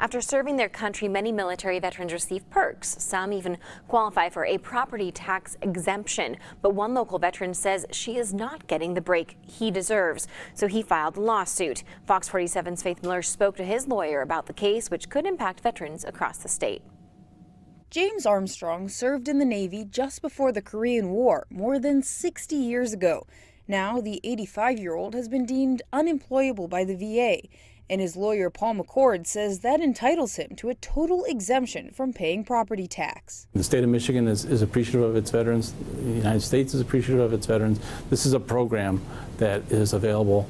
After serving their country, many military veterans receive perks. Some even qualify for a property tax exemption. But one local veteran says she is not getting the break he deserves, so he filed a lawsuit. Fox 47's Faith Miller spoke to his lawyer about the case, which could impact veterans across the state. James Armstrong served in the Navy just before the Korean War, more than 60 years ago. Now, the 85 year old has been deemed unemployable by the VA and his lawyer Paul McCord says that entitles him to a total exemption from paying property tax. The state of Michigan is, is appreciative of its veterans. The United States is appreciative of its veterans. This is a program that is available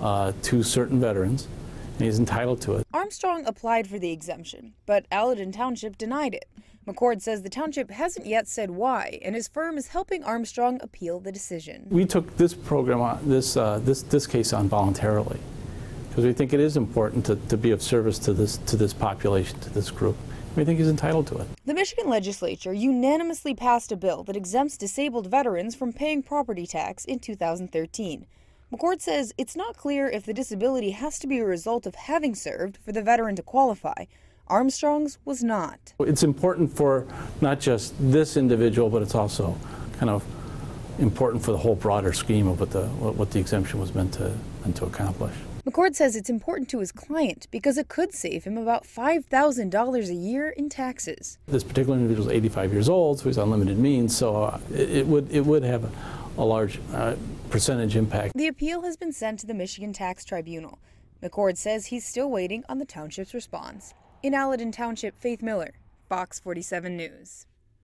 uh, to certain veterans, and he's entitled to it. Armstrong applied for the exemption, but Alaiedon Township denied it. McCord says the township hasn't yet said why, and his firm is helping Armstrong appeal the decision. We took this program, on, this, uh, this, this case on voluntarily because we think it is important to, to be of service to this, to this population, to this group. We think he's entitled to it. The Michigan legislature unanimously passed a bill that exempts disabled veterans from paying property tax in 2013. McCord says it's not clear if the disability has to be a result of having served for the veteran to qualify. Armstrong's was not. It's important for not just this individual, but it's also kind of important for the whole broader scheme of what the, what the exemption was meant to, meant to accomplish. McCord says it's important to his client because it could save him about $5,000 a year in taxes. This particular individual is 85 years old, so he's on limited means, so uh, it, it would it would have a large uh, percentage impact. The appeal has been sent to the Michigan Tax Tribunal. McCord says he's still waiting on the township's response. In Alaiedon Township, Faith Miller, Fox 47 News.